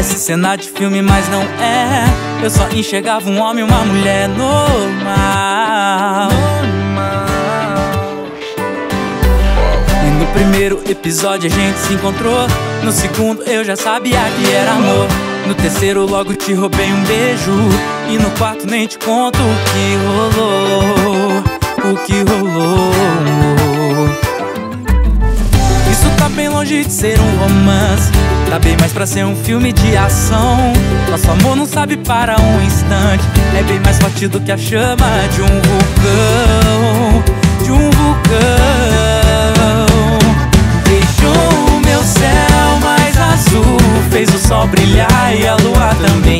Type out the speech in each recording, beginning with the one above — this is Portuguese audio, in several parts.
Parece cena de filme, mas não é. Eu só enxergava um homem e uma mulher normal. E no primeiro episódio a gente se encontrou. No segundo eu já sabia que era amor. No terceiro logo te roubei um beijo. E no quarto nem te conto o que rolou. O que rolou. Bem longe de ser um romance. Tá bem mais pra ser um filme de ação. Nosso amor não sabe para um instante. É bem mais forte do que a chama de um vulcão. De um vulcão. Deixou o meu céu mais azul. Fez o sol brilhar e a lua também.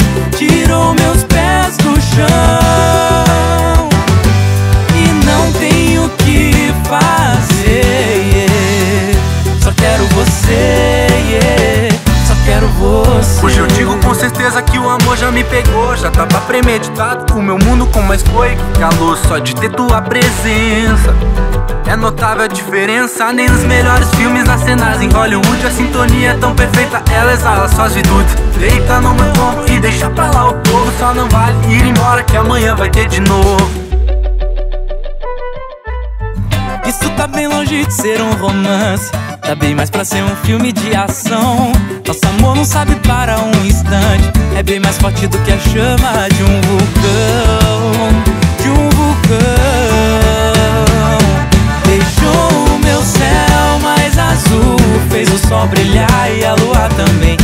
Já tava premeditado. O meu mundo com mais foi calor só de ter tua presença. É notável a diferença, nem nos melhores filmes, nas cenas em Hollywood. A sintonia é tão perfeita, ela exala suas virtudes. Deita no meu ombro e deixa pra lá o povo. Só não vale ir embora que amanhã vai ter de novo. Isso tá bem longe de ser um romance. Tá bem mais pra ser um filme de ação. Nosso amor não sabe para um instante É bem mais forte do que a chama de um vulcão De um vulcão. Deixou o meu céu mais azul Fez o sol brilhar e a lua também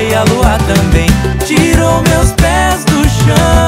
e a lua também tirou meus pés do chão.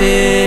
você